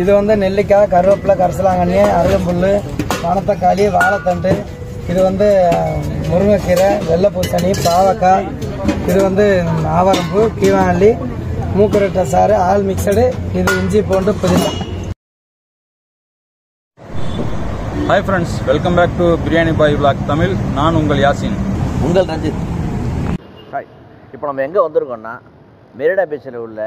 இது வந்து நெல்லிக்காய் கருவேப்பிலை கரிசலாங்கண்ணி அருகம்புல் மணத்தக்காளி வாழைத்தண்டு இது வந்து முருங்கைக்கீரை வெள்ளை பூசணி பாவக்காய் இது வந்து ஆவாரம்பூ கீவாங்கல்லி மூக்குரட்டை சாறு ஆல் மிக்சடு இது இஞ்சி பூண்டு புதினா. Hi friends welcome back to biryani Bhai blog Tamil நான் உங்கள் யாசின் உங்கள் ரஞ்சித். ஹாய் இப்போ நம்ம எங்கே வந்திருக்கோம்னா மெரினா பீச்சில் உள்ள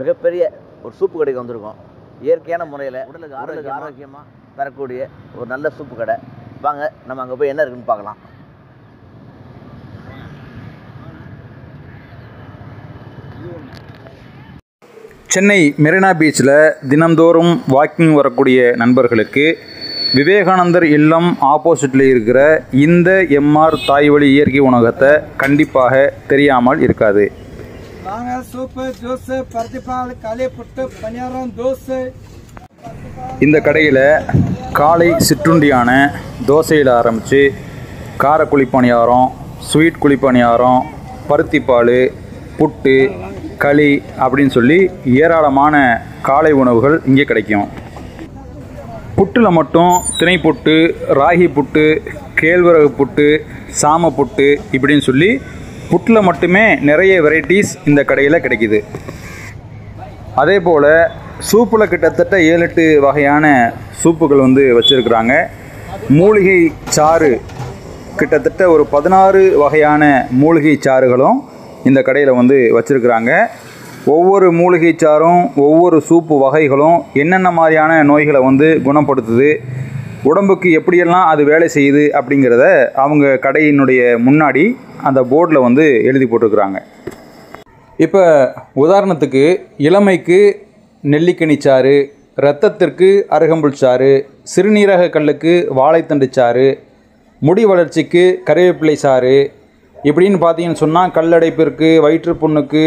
மிகப்பெரிய ஒரு சூப்பு கடைக்கு வந்திருக்கோம். இயற்கையான முறையில் உடலுக்கு ஆரோக்கிய ஆரோக்கியமாக தரக்கூடிய ஒரு நல்ல சூப்பு கடை. வாங்க நம்ம அங்கே போய் என்ன இருக்குன்னு பார்க்கலாம். சென்னை மெரினா பீச்சில் தினந்தோறும் வாக்கிங் வரக்கூடிய நண்பர்களுக்கு விவேகானந்தர் இல்லம் ஆப்போசிட்டில் இருக்கிற இந்த எம்ஆர் தாய்வழி இயற்கை உணவகத்தை கண்டிப்பாக தெரியாமல் இருக்காது. வாங்க சூப்பு ஜூஸ் பருத்திப்பால் களி புட்டு பணியாரம் தோசை இந்த கடையில் காலை சிற்றுண்டியான தோசையில் ஆரம்பித்து கார குழிப்பணியாரம் ஸ்வீட் குழிப்பணியாரம் பருத்திப்பால் புட்டு களி அப்படின்னு சொல்லி ஏராளமான காலை உணவுகள் இங்கே கிடைக்கும். புட்டில் மட்டும் திணை புட்டு ராகி புட்டு கேழ்வரகு புட்டு சாம புட்டு இப்படின்னு சொல்லி புட்டில் மட்டுமே நிறைய வெரைட்டிஸ் இந்த கடையில் கிடைக்குது. அதே போல் சூப்பில் கிட்டத்தட்ட ஏழு எட்டு வகையான சூப்புகள் வந்து வச்சுருக்குறாங்க. மூலிகை சாறு கிட்டத்தட்ட ஒரு பதினாறு வகையான மூலிகை சாறுகளும் இந்த கடையில் வந்து வச்சுருக்குறாங்க. ஒவ்வொரு மூலிகை சாறும் ஒவ்வொரு சூப்பு வகைகளும் என்னென்ன மாதிரியான நோய்களை வந்து குணப்படுத்துது உடம்புக்கு எப்படியெல்லாம் அது வேலை செய்யுது அப்படிங்கிறத அவங்க கடையினுடைய முன்னாடி அந்த போர்டில் வந்து எழுதி போட்டிருக்கிறாங்க. இப்போ உதாரணத்துக்கு இளமைக்கு நெல்லிக்கனி சாறு இரத்தத்திற்கு அருகம்புல் சாறு சிறுநீரக கல்லுக்கு வாழைத்தண்டு சாறு முடி வளர்ச்சிக்கு கருவேப்பிலை சாறு இப்படின்னு பார்த்தீங்கன்னு சொன்னால் கல்லடைப்பிற்கு வயிற்றுப்புண்ணுக்கு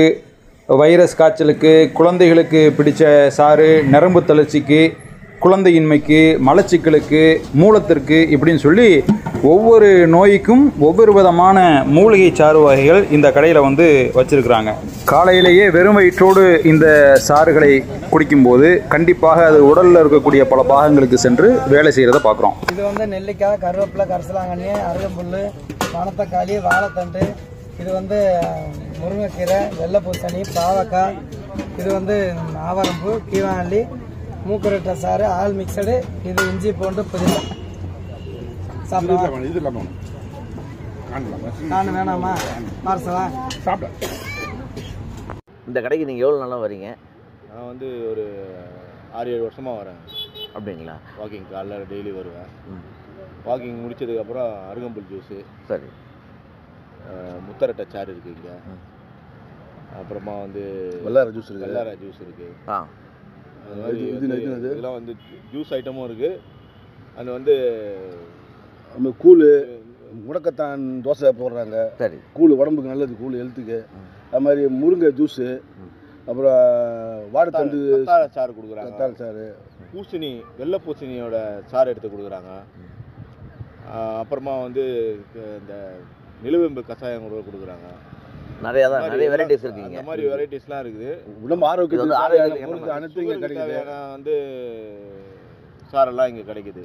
வைரஸ் காய்ச்சலுக்கு குழந்தைகளுக்கு பிடித்த சாறு நரம்பு தளர்ச்சிக்கு குழந்தையின்மைக்கு மலச்சிக்கலுக்கு மூலத்திற்கு இப்படின்னு சொல்லி ஒவ்வொரு நோய்க்கும் ஒவ்வொரு விதமான மூலிகை சாறு வகைகள் இந்த கடையில் வந்து வச்சுருக்குறாங்க. காலையிலேயே வெறும் வயிற்றோடு இந்த சாறுகளை குடிக்கும்போது கண்டிப்பாக அது உடலில் இருக்கக்கூடிய பல பாகங்களுக்கு சென்று வேலை செய்கிறத பார்க்குறோம். இது வந்து நெல்லிக்காய் கருவேப்பிலை கரிசலாங்கண்ணி அருகம்புல் பணத்தக்காளி வாழைத்தண்டு இது வந்து முருங்கைக்கீரை வெள்ளை பூசணி பாவக்காய் இது வந்து ஆவரம்பு கீவாங்கல்லி மூக்குரட்டை சாறு ஆல் மிக்சடு இது இஞ்சி பூண்டு புதினா. சாப்பிடலாம் நான் வேணாமா? பார்சலா? சாப்பிட. இந்த கடைக்கு நீங்கள் எவ்வளோ நாளாக வரீங்க? நான் வந்து ஒரு ஆறு ஏழு வருஷமாக வரேன். அப்படிங்களா? வாக்கிங் காலைல டெய்லி வருவேன். வாக்கிங் முடிச்சதுக்கப்புறம் அருகம்புல் ஜூஸு சரி. முத்தரட்டை சாறு இருக்குது இங்கே. அப்புறமா வந்து வெள்ளார ஜூஸ் இருக்கு. வெள்ளார ஜூஸ் இருக்குது ஆ. இதெல்லாம் வந்து ஜூஸ் ஐட்டமும் இருக்குது அது வந்து நம்ம கூழ் முடக்கத்தான் தோசை போடுறாங்க. சரி. கூழ் உடம்புக்கு நல்லது கூழ் ஹெல்த்துக்கு. அது மாதிரி முருங்கை ஜூஸு. அப்புறம் வாழைத்தண்டு கத்தாழை சாறு கொடுக்குறாங்க. கத்தாழை சாறு. பூசணி வெள்ளை பூசணியோட சாறு எடுத்து கொடுக்குறாங்க. அப்புறமா வந்து இந்த நிலவேம்பு கஷாயம் கூட கொடுக்குறாங்க. நிறையா தான் இந்த நிறைய வெரைட்டிஸ் அந்த இருக்கீங்க. மாதிரி வெரைட்டிஸ்லாம் இருக்குது. உடம்பு இது வந்து என்ன அனைத்தும் இங்கே கிடைக்குது. வந்து சாரெல்லாம் இங்கே கிடைக்குது.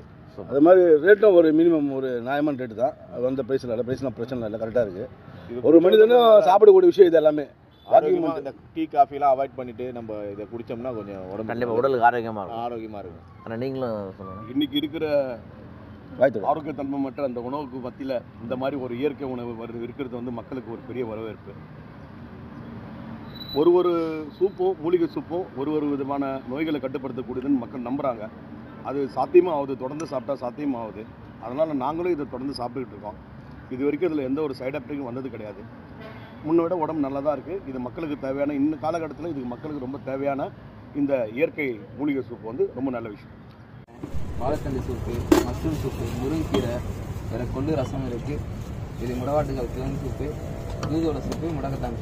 அது மாதிரி ரேட்டும் ஒரு மினிமம் ஒரு நியாயமான ரேட்டு தான். அது வந்த ப்ரைஸில் இல்லை ப்ரைஸ்லாம் பிரச்சனை இல்லை கரெக்டாக இருக்குது ஒரு மனிதனும் சாப்பிடக்கூடிய விஷயம் இது எல்லாமே. ஆரோக்கியமா இந்த டீ காஃபிலாம் அவாய்ட் பண்ணிட்டு நம்ம இதை குடிச்சோம்னா கொஞ்சம் உடம்பு கண்டிப்பாக உடலுக்கு ஆரோக்கியமாக இருக்கும். ஆரோக்கியமா இருக்கும். ஆனால் நீங்களும் சொல்லுங்கள் இன்னைக்கு இருக்கிற வாய்த்து ஆரோக்கியத்தன்மை மற்ற அந்த உணவுக்கு மத்தியில் இந்த மாதிரி ஒரு இயற்கை உணவு வருது இருக்கிறது வந்து மக்களுக்கு ஒரு பெரிய வரவேற்பு. ஒரு ஒரு சூப்பும் மூலிகை சூப்பும் ஒரு ஒரு விதமான நோய்களை கட்டுப்படுத்தக்கூடியதுன்னு மக்கள் நம்புகிறாங்க அது சாத்தியமாக ஆகுது தொடர்ந்து சாப்பிட்டா சாத்தியம் ஆகுது. அதனால் நாங்களும் இதை தொடர்ந்து சாப்பிட்டுக்கிட்டு இருக்கோம். இது வரைக்கும் இதில் எந்த ஒரு சைடு எஃபெக்டும் வந்தது கிடையாது. முன்னை விட உடம்பு நல்லா தான் இருக்குது இது மக்களுக்கு தேவையான இன்னும் காலகட்டத்தில் இது மக்களுக்கு ரொம்ப தேவையான இந்த இயற்கை மூலிகை சூப்பு வந்து ரொம்ப நல்ல விஷயம். வாழைத்தண்டு சூப்பு மஷ்ரூம் சூப்பு முருங்கைக்கீரை வேறு கொள்ளு ரசம் இருக்குது இது முடவாட்டுக்கால் கிழங்கு சூப்பு முடக்கத்தான்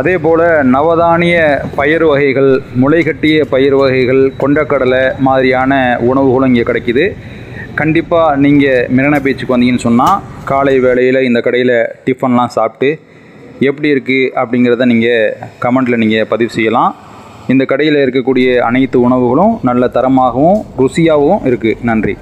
அதே போல் நவதானிய பயிர் வகைகள் முளைகட்டிய பயிர் வகைகள் கொண்டக்கடலை மாதிரியான உணவுகளும் இங்கே கிடைக்குது. கண்டிப்பாக நீங்கள் மெரினா பீச்சுக்கு வந்தீங்கன்னு சொன்னால் காலை வேளையில் இந்த கடையில் டிஃபன்லாம் சாப்பிட்டு எப்படி இருக்குது அப்படிங்கிறத நீங்கள் கமெண்ட்டில் நீங்கள் பதிவு செய்யலாம். இந்த கடையில் இருக்கக்கூடிய அனைத்து உணவுகளும் நல்ல தரமாகவும் ருசியாகவும் இருக்குது நன்றி.